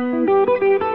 Música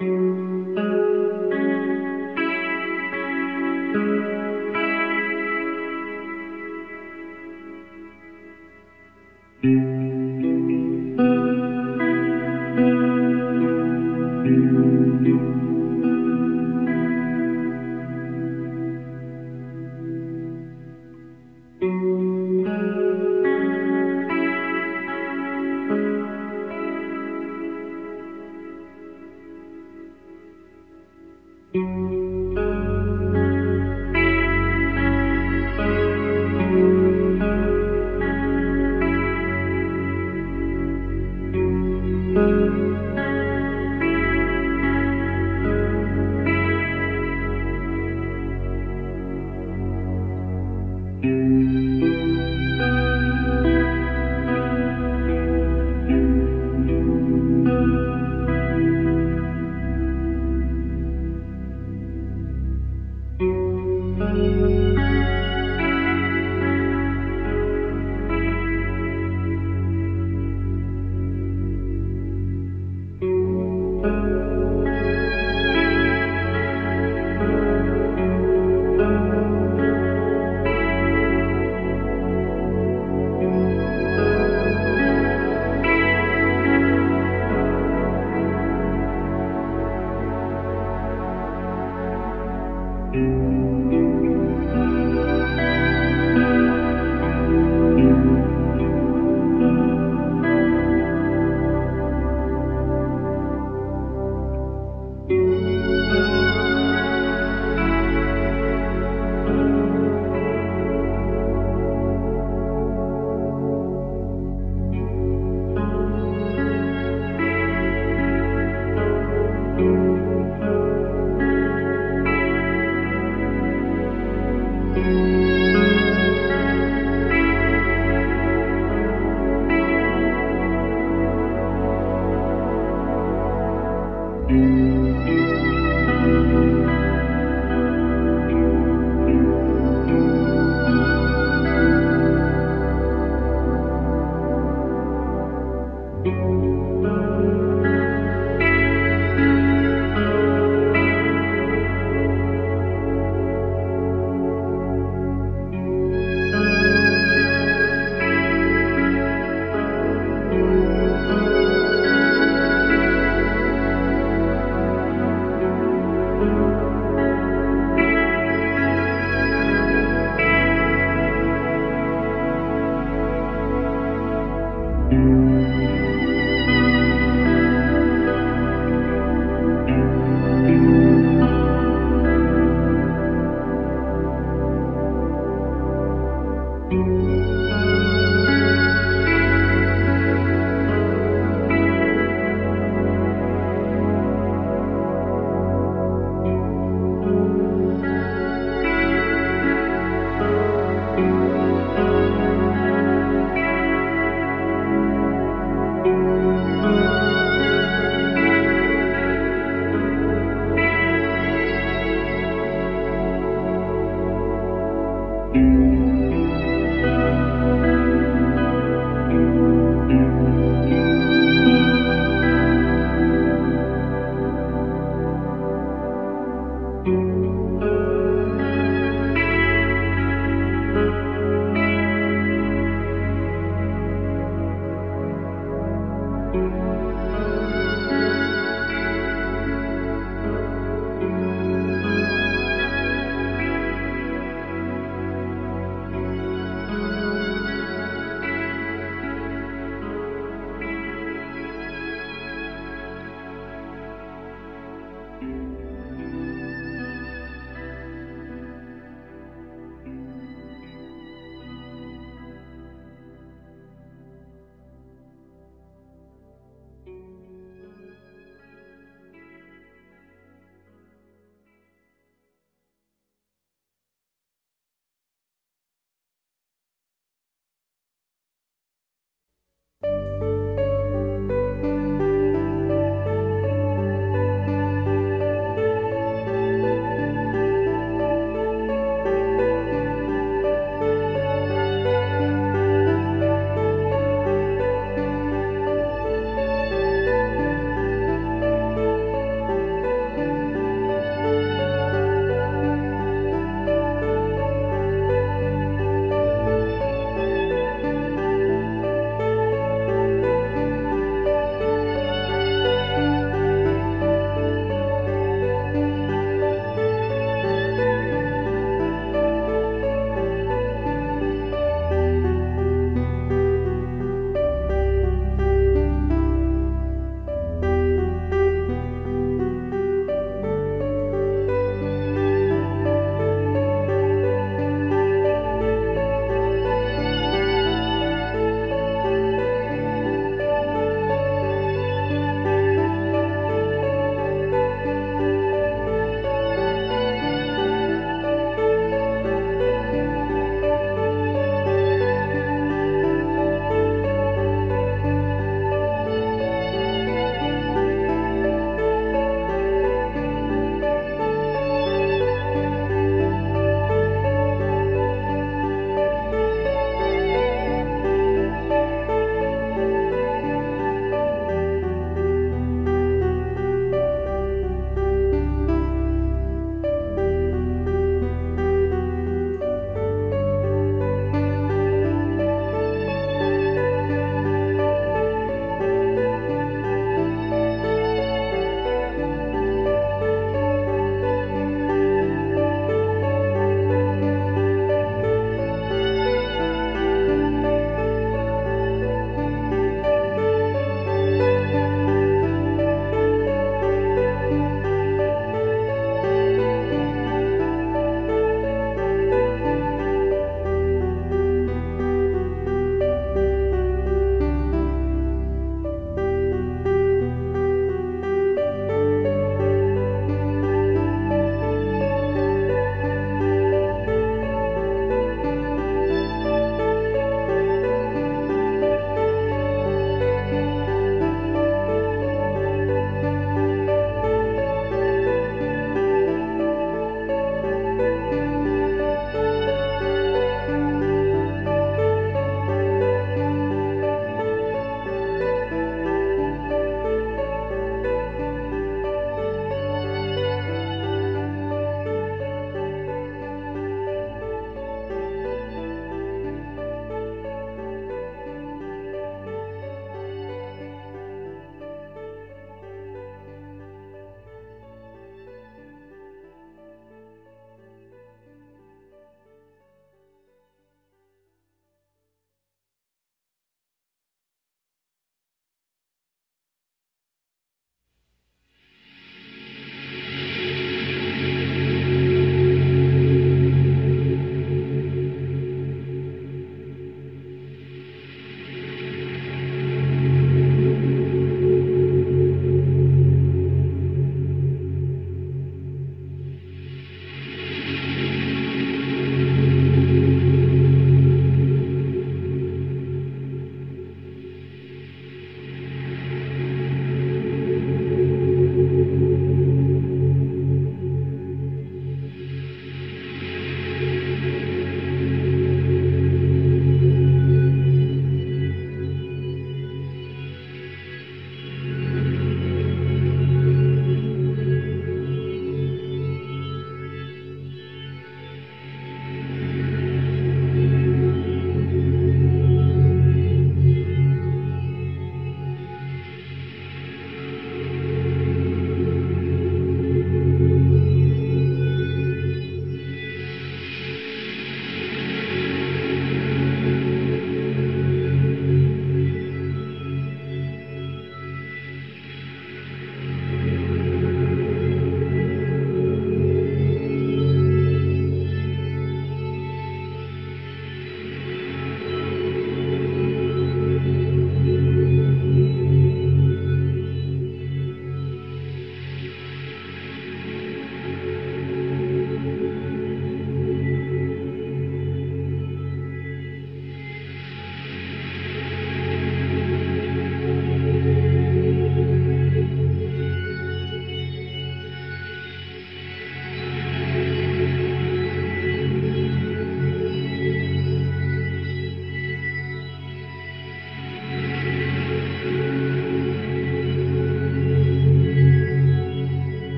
Mm-hmm.